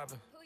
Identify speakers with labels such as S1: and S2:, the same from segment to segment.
S1: poppin'.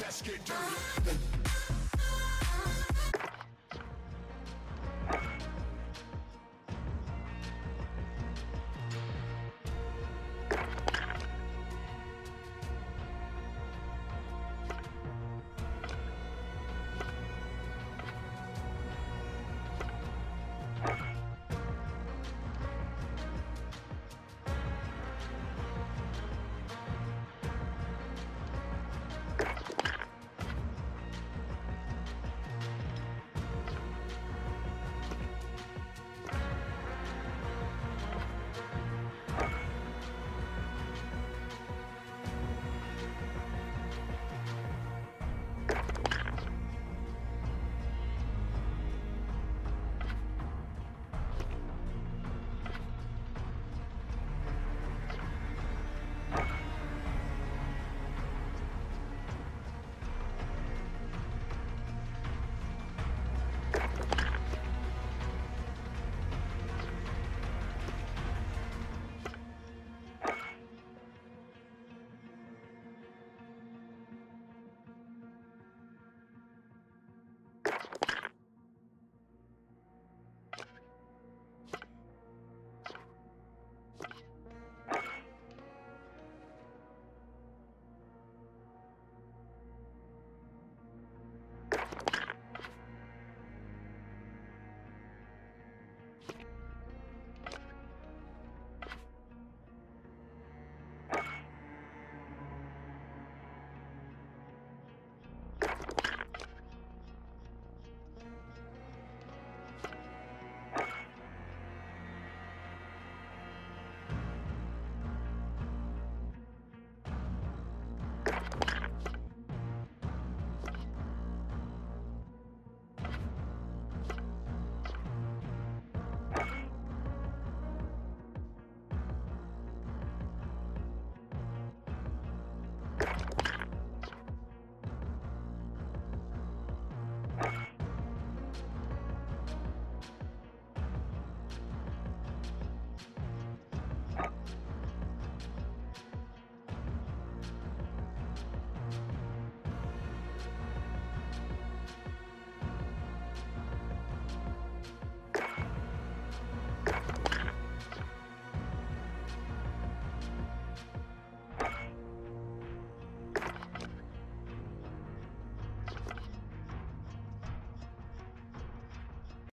S2: Let's get dirty.